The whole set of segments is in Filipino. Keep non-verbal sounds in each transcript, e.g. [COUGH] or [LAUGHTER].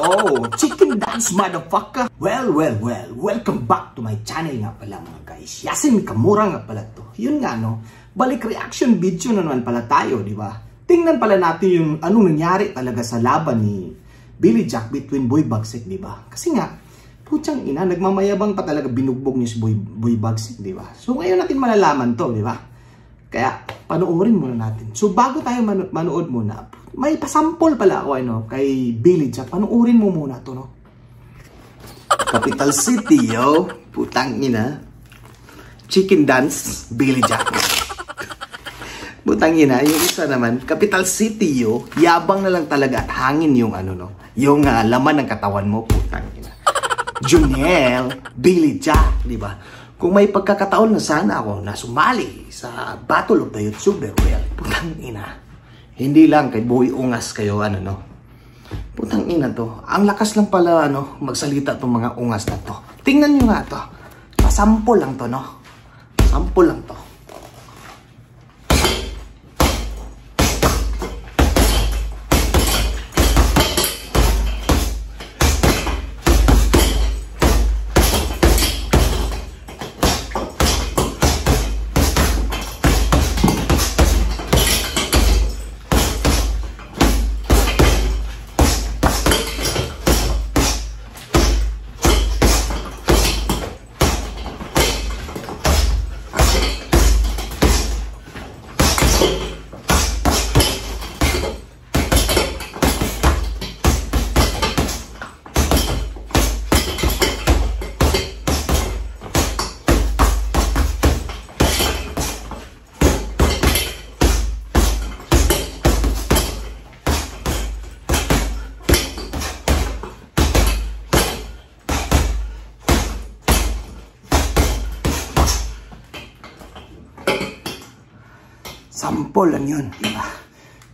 Oh, chicken dance motherfucker! Well, well, well, welcome back to my channel nga pala mga guys. Yasin Kamura nga pala to. Yun nga no, balik reaction video na naman pala tayo, di ba? Tingnan pala natin yung anong nangyari talaga sa laban ni Billy Jack between Boy Bagsik, di ba? Kasi nga, putyang ina, nagmamayabang pa talaga binugbog niya si Boy, Boy Bagsik, di ba? So ngayon natin malalaman to, di ba? Kaya, panoorin muna natin. So bago tayo manu manood muna, may pasampol pala ako ano, kay Billy Jack. Panoorin mo muna to, no? Capital City, yo. Putang ina. Chicken Dance, Billy Jack. [LAUGHS] Putang ina, yung isa naman, Capital City, yo. Yabang na lang talaga at hangin yung ano, no? Yung uh, laman ng katawan mo, putang ina. Juniel, Billy Jack, di ba? Kung may pagkakataon na sana ako na sumali sa Battle of the YouTuber, well, putang ina. Hindi lang kay Boy Ungas kayo, ano no. Putang ina to. Ang lakas lang pala, ano, magsalita tong mga ungas na to. Tingnan nyo nga to. Pasample lang to, no. Sample lang to. Lang yun, di ba?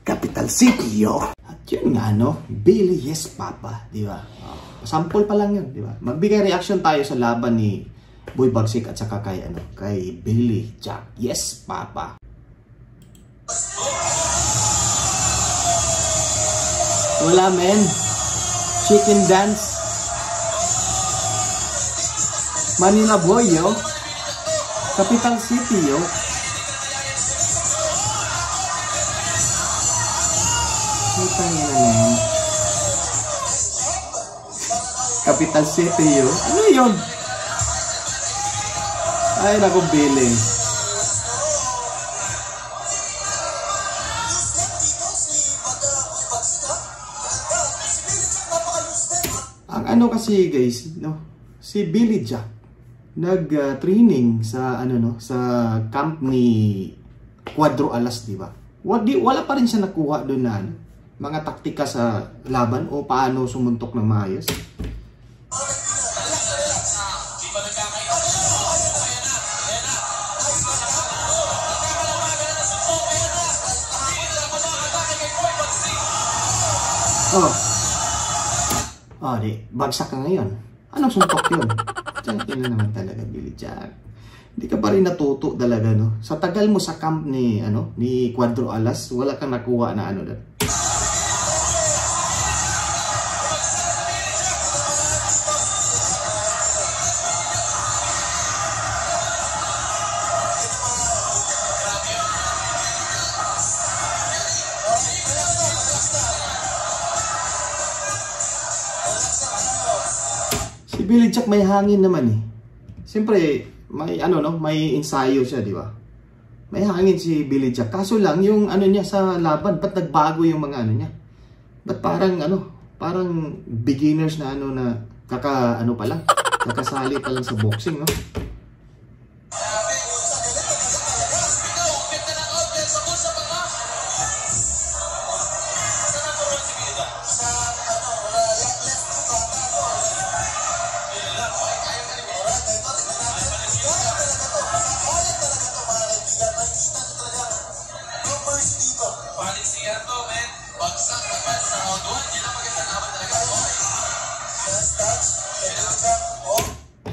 Capital City, yo. At yun nga, no? Billy Yes Papa, di ba? Oh, sample pa lang yun, di ba? Magbigay reaction tayo sa laban ni Boy Bagsik at saka kay, ano, kay Billy Jack. Yes, Papa. Wala, men. Chicken dance. Manila boy, yo. Capital City, yo. Putang ina na yun. Capital City yun. Ano yun? Ay, naku, Billy. Ang ano kasi guys, no, si Billy Jack nag-training sa ano no, sa camp ni Cuadro Alas, di ba? Wala pa rin siya nakuha doon na ano, mga taktika sa laban o paano sumuntok ng maayos? Oh. Oh, di. Bagsak ka ngayon. Anong suntok yun? Diyan na naman talaga, Billy Jack. Hindi ka pa rin natuto talaga, no? Sa tagal mo sa camp ni, ano, ni Cuadro Alas, wala kang nakuha na ano Billy Jack may hangin naman eh. Siyempre, may ano no, may ensayo siya, di ba? May hangin si Billy Jack. Kaso lang yung ano niya sa laban, ba't nagbago yung mga ano niya? Ba't parang ano, parang beginners na ano na kaka ano pa lang, kakasali pa lang sa boxing, no?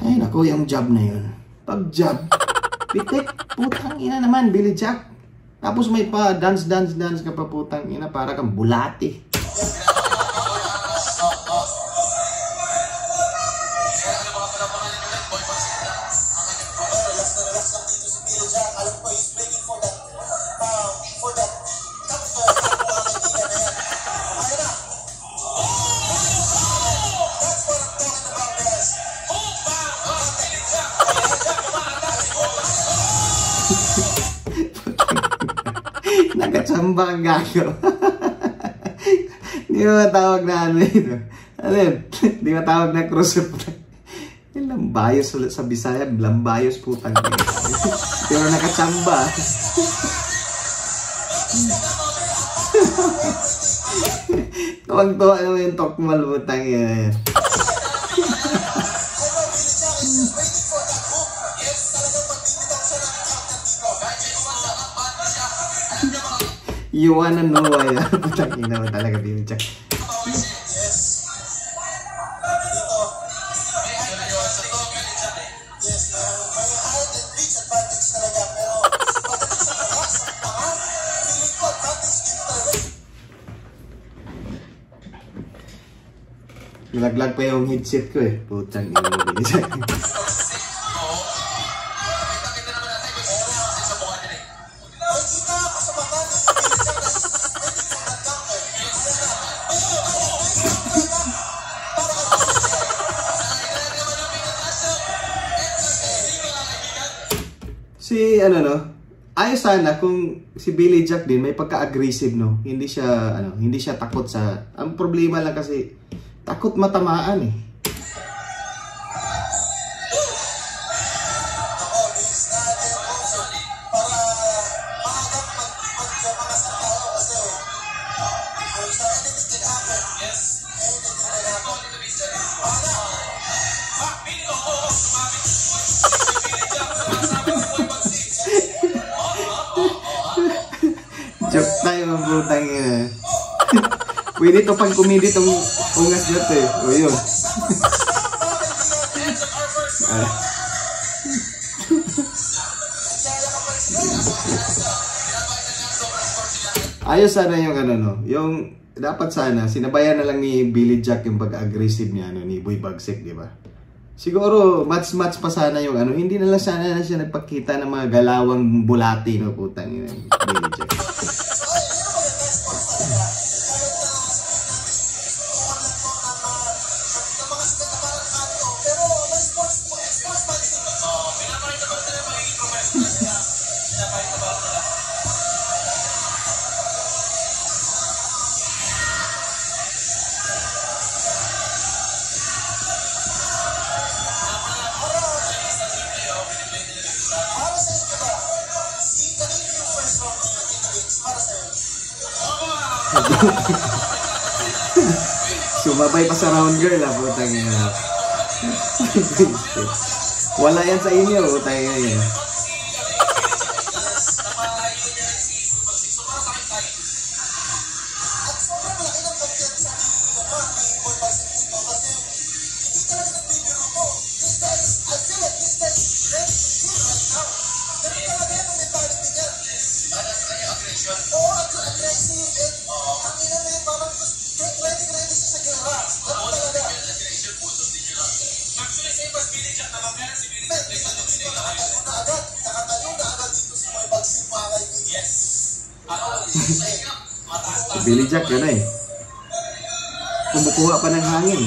Ay, nako, yung job na yun. Pag job, [LAUGHS] pitik, putang ina naman, Billy Jack. Tapos may pa dance, dance, dance ka pa putang ina, para kang bulati. Ang gago. [LAUGHS] Hindi mo matawag na ano yun. Ano? [LAUGHS] Hindi matawag na cruise. Yung lambayos ulit sa Bisaya. Lambayos putang. Pero [LAUGHS] nakachamba. Tuwag-tuwa naman yung tokmal putang yun. You wanna know why? Putang ina mo talaga, Bibi Jack. Nilaglag pa yung headset ko eh. Putang ina mo, Bibi sana kung si Billy Jack din may pagka-aggressive no. Hindi siya ano, hindi siya takot sa ang problema lang kasi takot matamaan eh. Pwede to pag kumidi tong ungas dito eh. O yun. ah. Ayos sana yung ano no, yung dapat sana sinabayan na lang ni Billy Jack yung pag-aggressive niya ano ni Boy Bagsik, di ba? Siguro match-match pa sana yung ano, hindi na lang sana na siya nagpakita ng mga galawang bulati no putang ina Billy Jack. [LAUGHS] Sumabay pa sa round girl ah, putang ina. [LAUGHS] Wala yan sa inyo, putang ina. Si Billy Jack yun eh. Kumukuha pa ng hangin.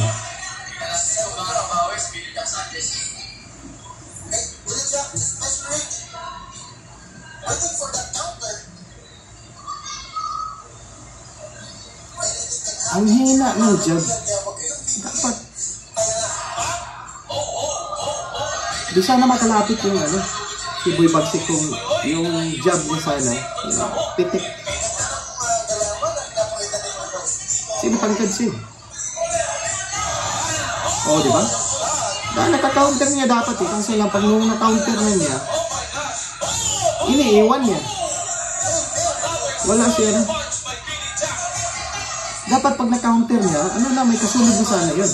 Ang hina ng jab. Dapat. Di sana makalapit yung ano. Si Boy Bagsik kung yung jab niya sana. Pitik. Tangkad siya? Oo, di ba? Dahil naka-counter niya dapat eh. Kasi lang pag nung na-counter na niya, iniiwan niya. Wala siya na. Dapat pag na-counter niya, ano na, may kasunod na sana yun.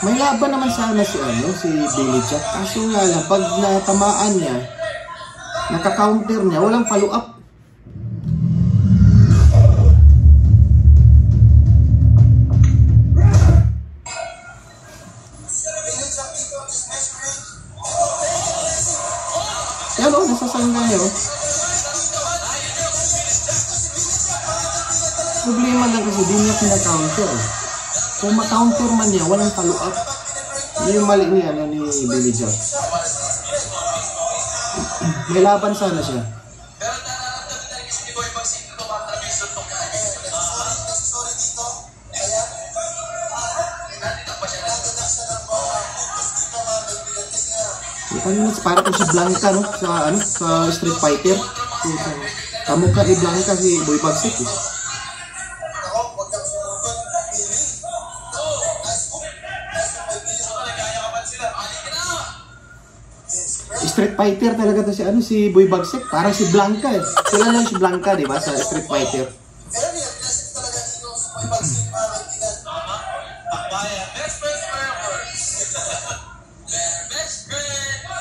May laban naman sana si ano, si Billy Jack. Kaso nga lang, pag natamaan niya, naka-counter niya, walang follow-up. Yan o, nasasangga niya o. Problema lang kasi di niya kina-counter. Kung ma-counter man niya, walang follow-up. Ano yung mali ni, ano, ni Billy Jack? May laban sana siya. Pero nararamdaman na rin kasi ni Boy Bagsik na tumatara may suntok na kanya. Natitak pa siya na. Yung kanina, para ko si Blanca, no? Sa, ano, sa Street Fighter. Kamukha ni Blanca si Boy Bagsik, eh. Street Fighter talaga to si ano si Boy Bagsik, parang si Blanca eh. Sila lang si Blanca, di ba, sa Street Fighter. Very aggressive talaga dito sa Boy Bagsik mga kaibigan. Tama. Takbayan. Best friends forever. [LAUGHS] Best friend. Na.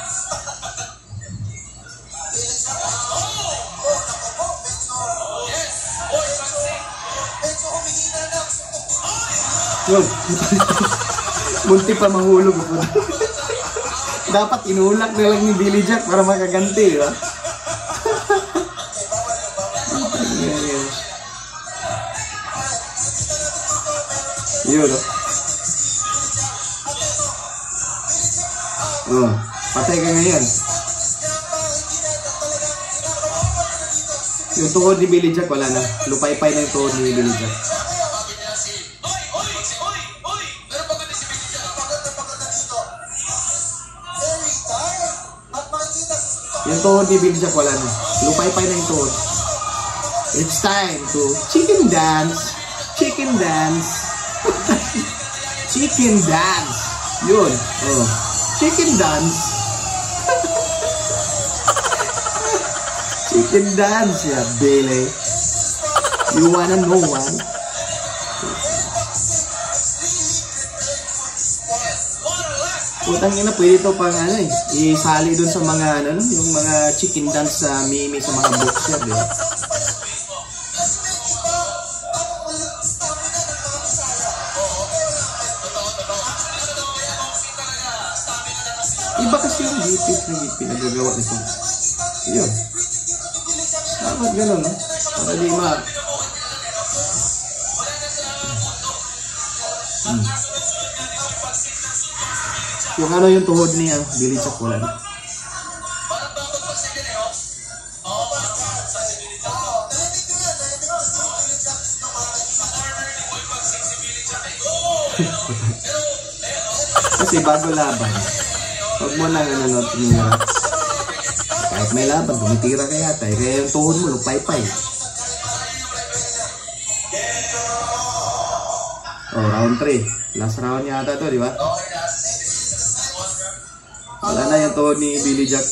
Yun. Munti pa mahulog ako. [LAUGHS] Dapat inulak na lang ni Billy Jack para makaganti, di ba? [LAUGHS] Yun, oh. Oh, patay ka ngayon. Yung tuhod ni Billy Jack, wala na. Lupay-pay na yung tuhod ni Billy Jack. Yung tuhod ni Billy Jack, wala na. Lupay-pay na yung tuhod. It's time to chicken dance. Chicken dance. [LAUGHS] chicken dance. Yun. Oh. Chicken dance. [LAUGHS] chicken dance, yeah, Billy. You wanna know one? Putang ina, pwede to pang ano eh. Isali dun sa mga ano, no? yung mga chicken dance sa mimi sa mga boxer, ba? Iba kasi yung gipit na gipit na gagawa nito. Yun. Dapat ganun, no? Para di ma... Yung ano yung tuhod niya, Billy na. [LAUGHS] Kasi bago laban, huwag mo nang ano, tinira. Kahit may laban, tumitira ka yata. Eh. Kaya yung tuhod mo, lupay-pay. Oh, round 3. Last round yata to, di ba? Wala yung tuhod ni Billy Jack.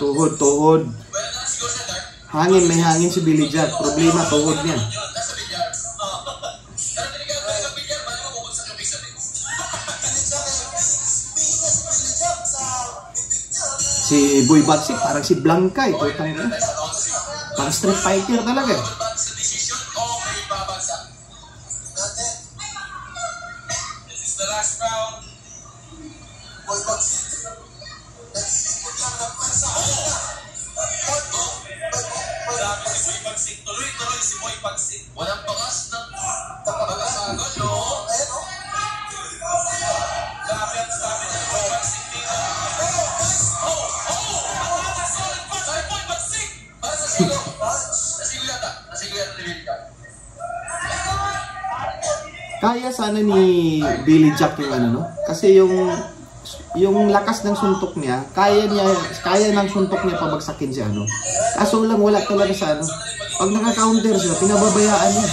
Tuhod, tuhod. Hangin, may hangin si Billy Jack. Problema, tuhod niya. Si Boy Batsik, parang si Blanca eh. Parang street fighter talaga eh. Sana ni Billy Jack yung ano, no? Kasi yung yung lakas ng suntok niya, kaya niya, kaya ng suntok niya pabagsakin si ano. Kaso lang wala talaga sa ano. Pag naka-counter siya, pinababayaan niya.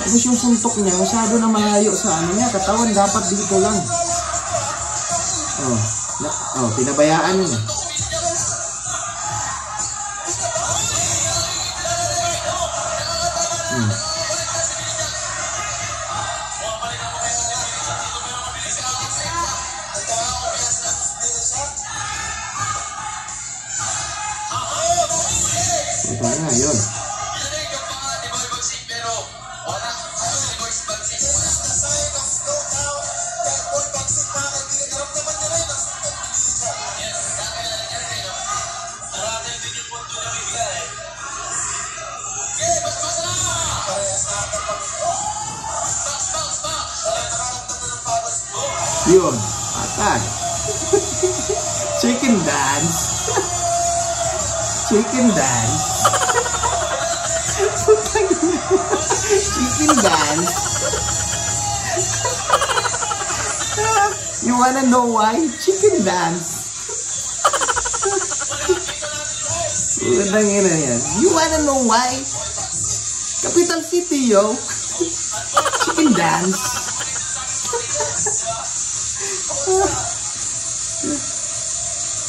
Tapos yung suntok niya, masyado na malayo sa ano niya, katawan dapat dito lang. Oh, na, pinabayaan niya. Hmm. Ito na, yun. Yun, patay. [LAUGHS] [LAUGHS] Chicken dance. Chicken dance. Chicken [LAUGHS] dance. You wanna know why? Chicken dance. Magandang ina yan. You wanna know why? Capital City, yo. Chicken dance.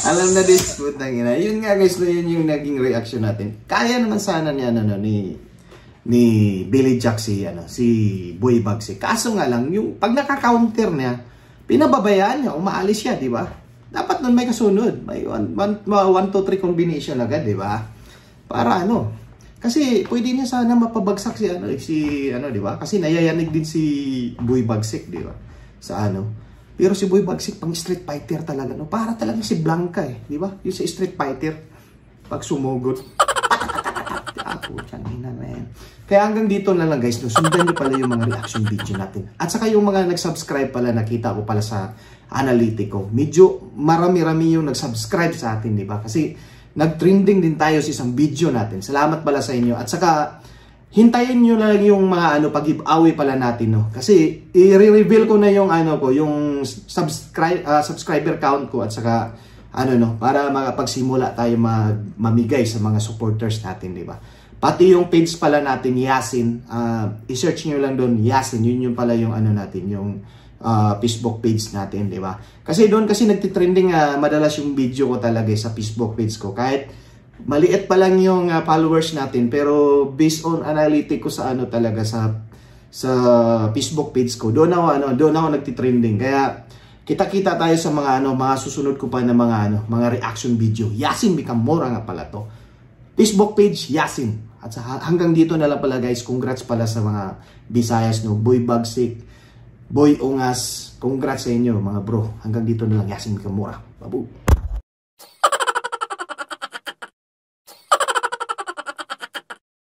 Alam na this putang ina. Yun nga guys, no, yun yung naging reaction natin. Kaya naman sana ni ano no, ni ni Billy Jack si ano si Boy Bugsy. Kaso nga lang yung pag naka-counter niya, pinababayaan niya, umaalis siya, di ba? Dapat nun may kasunod. May 1 2 3 combination agad, di ba? Para ano? Kasi pwede niya sana mapabagsak si ano eh, si ano, di ba? Kasi nayayanig din si Boy Bagsik, di ba? Sa ano? Pero si Boy Bagsik pang street fighter talaga, no? Para talaga si Blanca eh, di ba? Yung si street fighter pag sumugot. [LAUGHS] Ako, tiyangina na yan. Kaya hanggang dito na lang guys, no? sundan nyo pala yung mga reaction video natin. At saka yung mga nag-subscribe pala, nakita ko pala sa analytico. Medyo marami-rami yung nag-subscribe sa atin, di ba? Kasi nag-trending din tayo sa isang video natin. Salamat pala sa inyo. At saka, hintayin nyo lang yung mga ano pag-giveaway pala natin no? Kasi i-reveal ko na yung ano ko yung subscribe uh, subscriber count ko at saka ano no? Para makapagsimula tayo mag mamigay sa mga supporters natin di ba? Pati yung page pala natin Yasin. Uh, i-search niyo lang doon Yasin. Yun yung pala yung ano natin yung uh, Facebook page natin di ba? Kasi doon kasi nagtitrending uh, madalas yung video ko talaga sa Facebook page ko. Kahit maliit pa lang yung uh, followers natin pero based on analytic ko sa ano talaga sa sa Facebook page ko doon ako ano doon ako nagti-trending. Kaya kita-kita tayo sa mga ano mga susunod ko pa na mga ano mga reaction video. Yasin Bikamora nga pala to. Facebook page Yasin. At sa, hanggang dito na lang pala guys. Congrats pala sa mga Visayas no? Boy Bagsik Boy Ungas. Congrats sa inyo mga bro. Hanggang dito na lang Yasin Bikamora babu